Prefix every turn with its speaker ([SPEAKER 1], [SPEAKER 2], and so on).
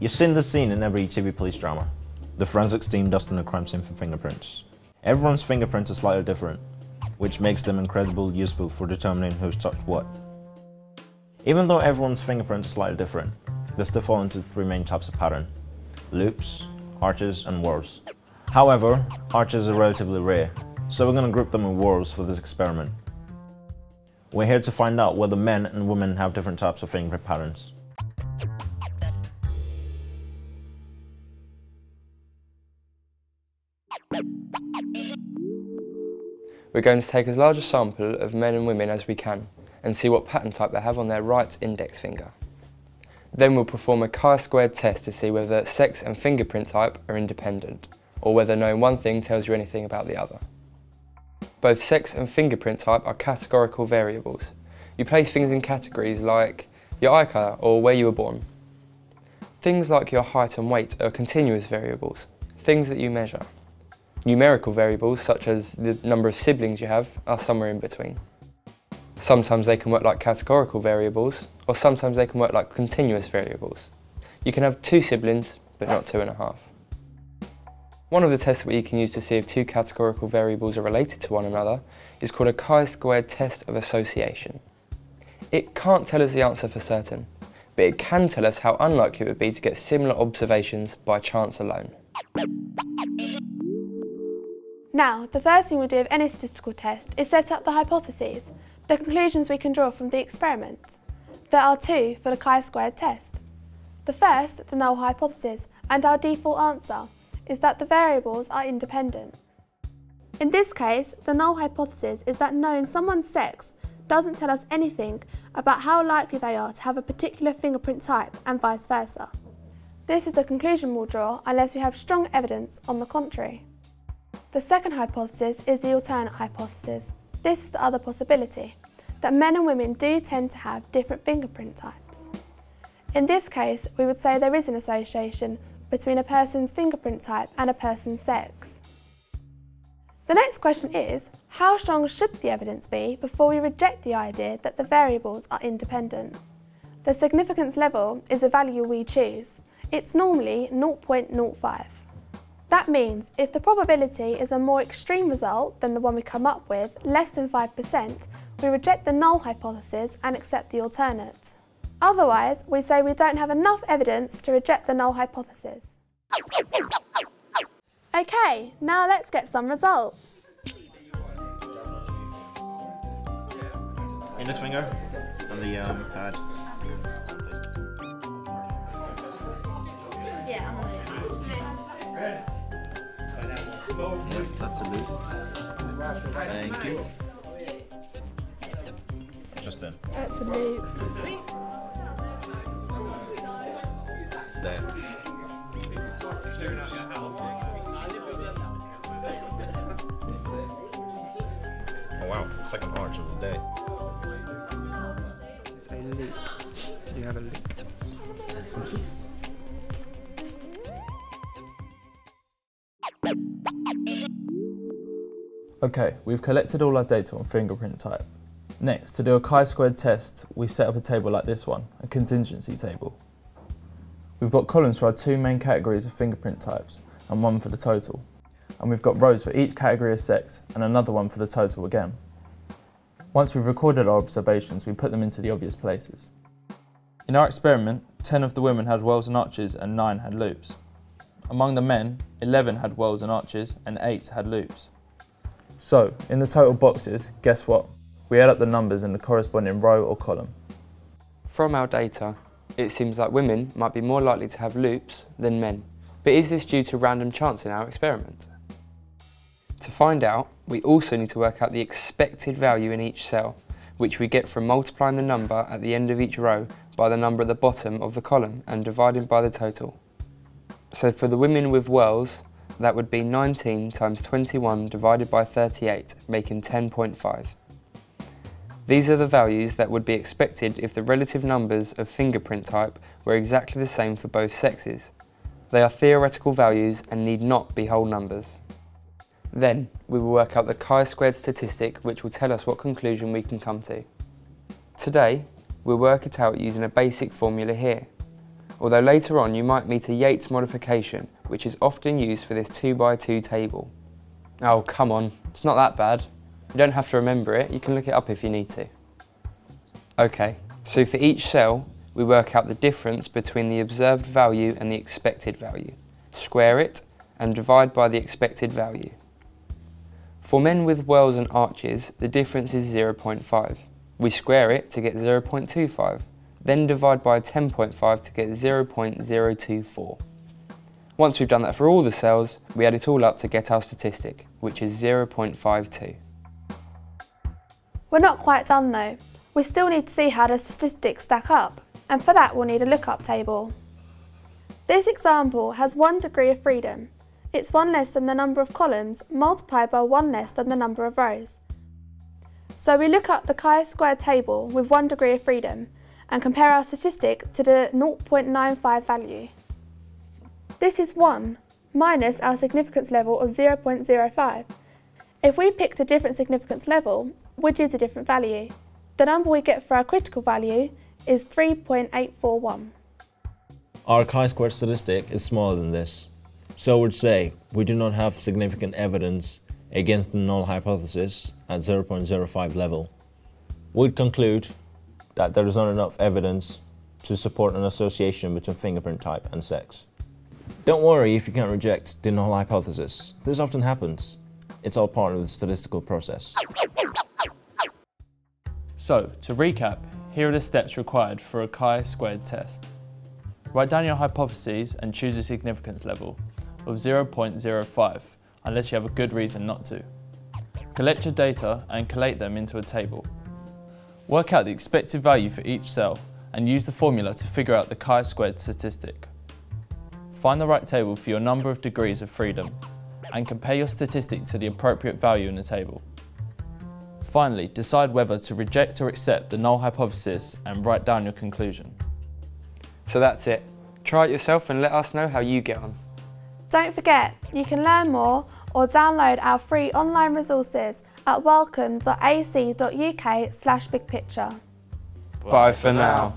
[SPEAKER 1] You've seen this scene in every TV police drama. The forensics team dusting the crime scene for fingerprints. Everyone's fingerprints are slightly different, which makes them incredibly useful for determining who's touched what. Even though everyone's fingerprints are slightly different, they still fall into three main types of pattern. Loops, arches, and whorls. However, arches are relatively rare, so we're going to group them in whorls for this experiment. We're here to find out whether men and women have different types of fingerprint patterns.
[SPEAKER 2] We're going to take as large a sample of men and women as we can and see what pattern type they have on their right index finger. Then we'll perform a chi-squared test to see whether sex and fingerprint type are independent, or whether knowing one thing tells you anything about the other. Both sex and fingerprint type are categorical variables. You place things in categories like your eye colour or where you were born. Things like your height and weight are continuous variables, things that you measure. Numerical variables, such as the number of siblings you have, are somewhere in between. Sometimes they can work like categorical variables, or sometimes they can work like continuous variables. You can have two siblings, but not two and a half. One of the tests that you can use to see if two categorical variables are related to one another is called a chi-squared test of association. It can't tell us the answer for certain, but it can tell us how unlikely it would be to get similar observations by chance alone.
[SPEAKER 3] Now, the first thing we do of any statistical test is set up the hypotheses, the conclusions we can draw from the experiment. There are two for the chi-squared test. The first, the null hypothesis, and our default answer, is that the variables are independent. In this case, the null hypothesis is that knowing someone's sex doesn't tell us anything about how likely they are to have a particular fingerprint type and vice versa. This is the conclusion we'll draw unless we have strong evidence on the contrary. The second hypothesis is the alternate hypothesis. This is the other possibility, that men and women do tend to have different fingerprint types. In this case, we would say there is an association between a person's fingerprint type and a person's sex. The next question is, how strong should the evidence be before we reject the idea that the variables are independent? The significance level is a value we choose. It's normally 0.05. That means if the probability is a more extreme result than the one we come up with, less than 5%, we reject the null hypothesis and accept the alternate. Otherwise, we say we don't have enough evidence to reject the null hypothesis. Okay, now let's get some results.
[SPEAKER 1] Index finger on the um, pad. That's a loop. Thank you. Just in.
[SPEAKER 3] That's a loop.
[SPEAKER 1] There. Oh wow, second arch of the day.
[SPEAKER 2] It's a loop. You have a loop.
[SPEAKER 4] Okay, we've collected all our data on fingerprint type. Next, to do a chi-squared test, we set up a table like this one, a contingency table. We've got columns for our two main categories of fingerprint types, and one for the total. And we've got rows for each category of sex, and another one for the total again. Once we've recorded our observations, we put them into the obvious places. In our experiment, 10 of the women had whorls and arches and 9 had loops. Among the men, 11 had whorls and arches and 8 had loops. So, in the total boxes, guess what? We add up the numbers in the corresponding row or column.
[SPEAKER 2] From our data, it seems like women might be more likely to have loops than men. But is this due to random chance in our experiment? To find out, we also need to work out the expected value in each cell, which we get from multiplying the number at the end of each row by the number at the bottom of the column and dividing by the total. So for the women with whorls, that would be 19 times 21 divided by 38, making 10.5. These are the values that would be expected if the relative numbers of fingerprint type were exactly the same for both sexes. They are theoretical values and need not be whole numbers. Then we will work out the chi-squared statistic which will tell us what conclusion we can come to. Today, we'll work it out using a basic formula here, although later on you might meet a Yates modification which is often used for this 2 by 2 table. Oh come on, it's not that bad. You don't have to remember it, you can look it up if you need to. Okay, so for each cell, we work out the difference between the observed value and the expected value, square it, and divide by the expected value. For men with whorls and arches, the difference is 0.5. We square it to get 0.25, then divide by 10.5 to get 0.024. Once we've done that for all the cells, we add it all up to get our statistic, which is 0.52.
[SPEAKER 3] We're not quite done though. We still need to see how the statistics stack up, and for that we'll need a lookup table. This example has one degree of freedom. It's one less than the number of columns multiplied by one less than the number of rows. So we look up the chi-squared table with one degree of freedom and compare our statistic to the 0.95 value. This is 1 minus our significance level of 0.05. If we picked a different significance level, we'd use a different value. The number we get for our critical value is 3.841.
[SPEAKER 1] Our chi-squared statistic is smaller than this. So we'd say we do not have significant evidence against the null hypothesis at 0.05 level. We'd conclude that there is not enough evidence to support an association between fingerprint type and sex. Don't worry if you can't reject the null hypothesis. This often happens. It's all part of the statistical process.
[SPEAKER 4] So, to recap, here are the steps required for a chi-squared test. Write down your hypotheses and choose a significance level of 0.05 unless you have a good reason not to. Collect your data and collate them into a table. Work out the expected value for each cell and use the formula to figure out the chi-squared statistic. Find the right table for your number of degrees of freedom and compare your statistic to the appropriate value in the table. Finally, decide whether to reject or accept the null hypothesis and write down your conclusion.
[SPEAKER 2] So that's it. Try it yourself and let us know how you get on.
[SPEAKER 3] Don't forget, you can learn more or download our free online resources at wellcome.ac.uk slash bigpicture.
[SPEAKER 2] Bye for now.